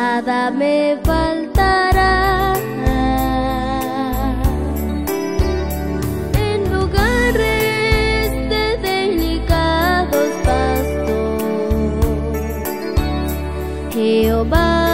nada me faltará. En lugares de delicados pastos, Jehová.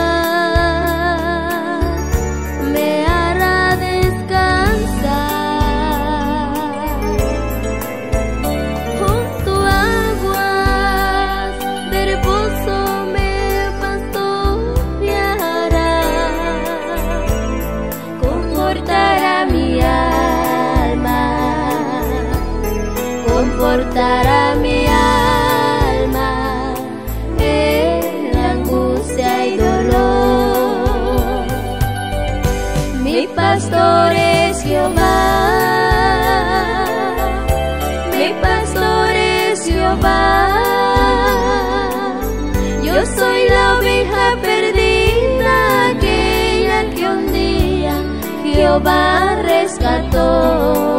Confortará mi alma en angustia y dolor. Mi pastor es Jehová, mi pastor es Jehová. Yo soy la oveja perdida, aquella que un día Jehová rescató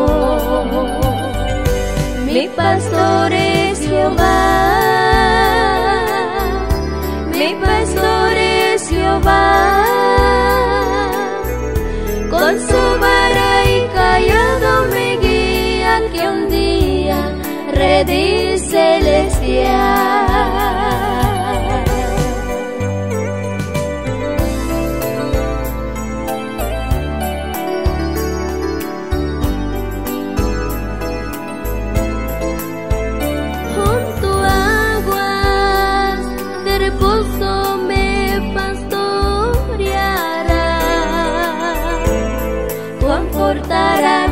mi pastor es Jehová, mi pastor es Jehová, con su vara y callado me guía que un día redil celestial. Confortará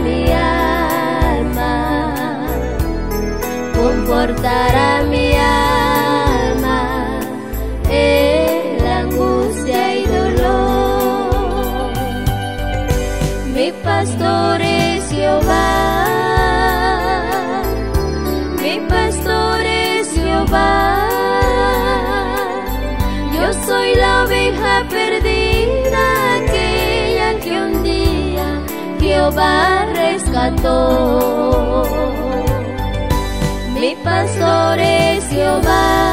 mi alma en la angustia y dolor. Mi pastor es Jehová, mi pastor es Jehová. Yo soy la oveja perdida, que un Jehová rescató mi pastor es Jehová.